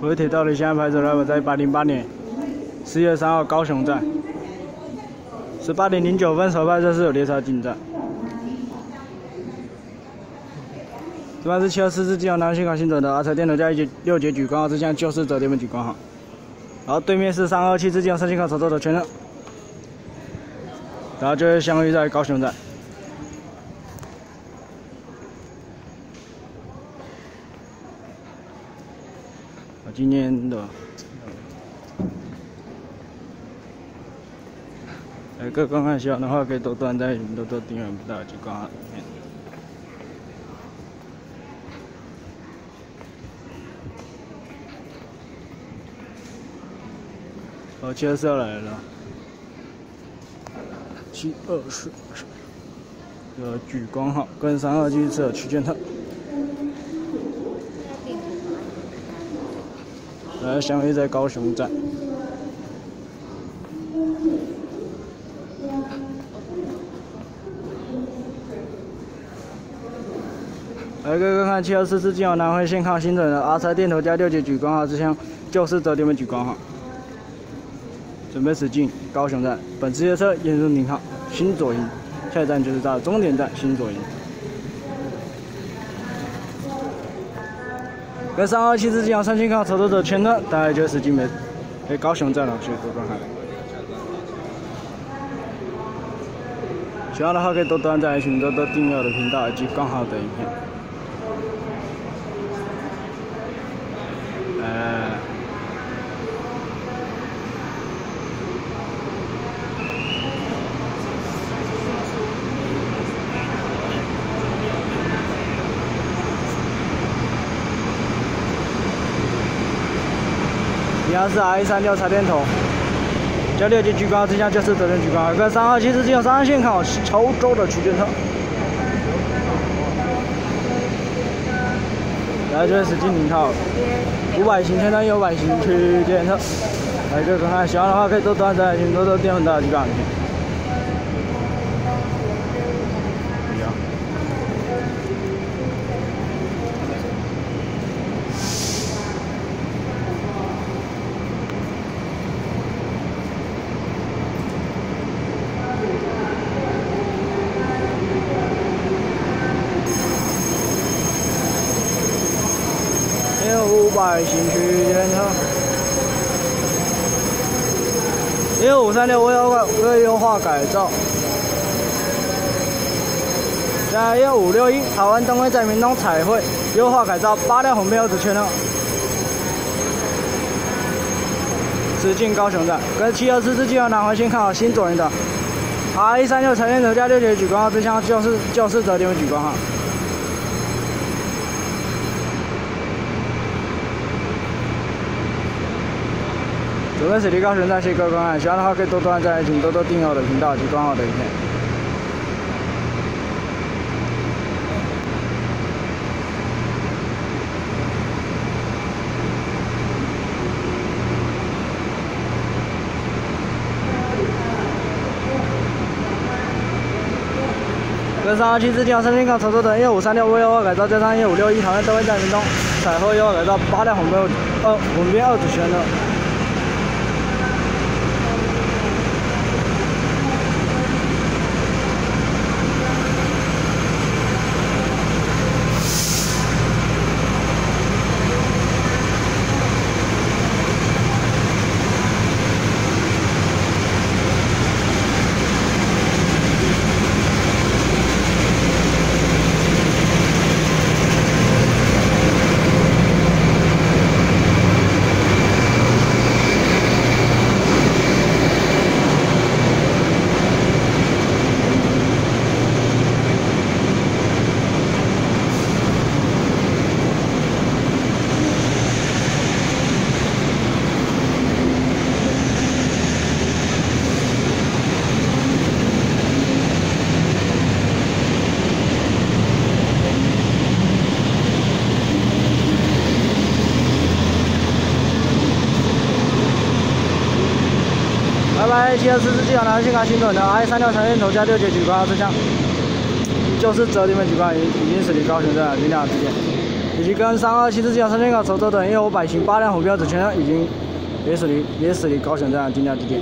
火铁道的现在排走了，在八零八年四月三号高雄站，十八点零九分首发，车是有列车进站。这边是七二四四机场南新港行走的阿车电头加一节六节举光号，这项就是折叠门举光号。然后对面是三二七支机场三星港操作的全程，然后就会相遇在高雄站。今天的，哎，各观看喜欢的话，可以多多在多多订阅频道去观看。好，七二四要来了，七二四，的举光号跟三二七次的区间套，来相遇在高雄站。来，各位看看七二四是进往南回线靠新转的阿财电头加六节举光号，这项就是折叠门举光号。准备驶进高雄站，本次列车沿路停靠新左营，下一站就是到终点站新左营。跟三二七次机场三星号操作者全段，大概就是金门，哎，高雄站了，谢谢多观看。喜欢的话可以多点赞、选择多订阅我的频道以及刚好的影片。一样是 R 一三六插电筒，加六级举光，这项就是德联举光，跟三号七四进入三号线口潮州的区间车。来，这边是金陵套五百型，现在有百型区间车。来，各位看看，喜欢的话可以多多赞，请多多点粉的举光。五百新区间车，六五三六为优为优化改造，加幺五六一台湾灯会在明东彩绘优化改造，八辆红标子圈了，直进高雄站，跟七二四四进往南环线看好新左营的，R 一三六彩电头加六节举光号，这项就是就是折叠举光号。准备驶离高雄站，谢谢各位观看，喜欢的话可以多多按赞，请多多订阅我的频道及关注我的影片。跟上二七自强三星港操作的幺五三六 V 二改造，加上幺五六一，好像都会在明东彩虹幺二改造，八辆红标二红标二子圈的。来，七二四四机场南新港新转的 I 三六长线头加六节举光，这项就是这里面举光，已已经驶离高雄站了，明两之间。以及跟三二七四九三千卡筹走等，约五百型八辆虎标子全已经也驶离也驶离高雄站进价地点。